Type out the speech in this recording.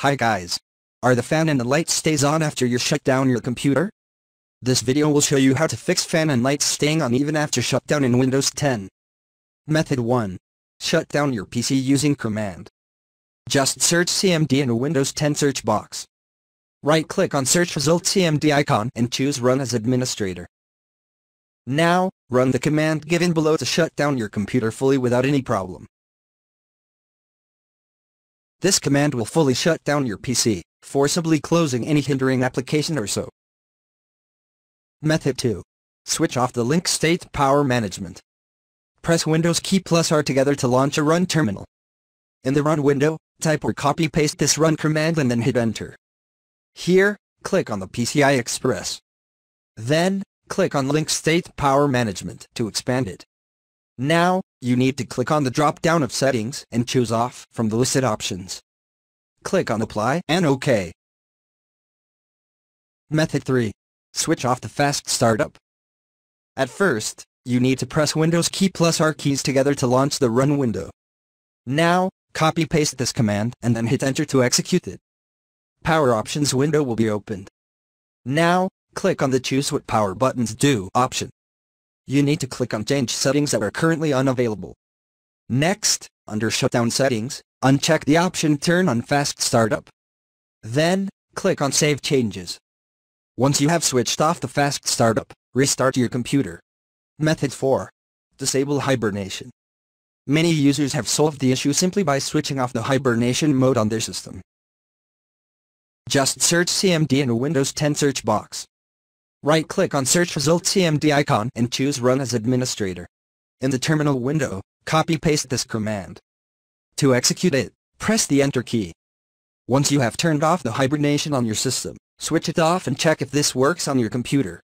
Hi guys. Are the fan and the light stays on after you shut down your computer? This video will show you how to fix fan and lights staying on even after shutdown in Windows 10. Method 1. Shut down your PC using command. Just search CMD in a Windows 10 search box. Right-click on search result CMD icon and choose Run as administrator. Now, run the command given below to shut down your computer fully without any problem. This command will fully shut down your PC, forcibly closing any hindering application or so. Method 2. Switch off the link state power management. Press Windows key plus R together to launch a run terminal. In the run window, type or copy-paste this run command and then hit enter. Here, click on the PCI Express. Then, click on Link State Power Management to expand it. Now, you need to click on the drop-down of Settings and choose Off from the listed options. Click on Apply and OK. Method 3. Switch off the Fast Startup. At first, you need to press Windows key plus R keys together to launch the Run window. Now, copy-paste this command and then hit Enter to execute it. Power Options window will be opened. Now, click on the Choose What Power Buttons Do option. You need to click on Change Settings that are currently unavailable. Next, under Shutdown Settings, uncheck the option Turn on Fast Startup. Then, click on Save Changes. Once you have switched off the Fast Startup, restart your computer. Method 4. Disable Hibernation. Many users have solved the issue simply by switching off the hibernation mode on their system. Just search CMD in a Windows 10 search box. Right-click on Search Result CMD icon and choose Run as Administrator. In the terminal window, copy-paste this command. To execute it, press the Enter key. Once you have turned off the hibernation on your system, switch it off and check if this works on your computer.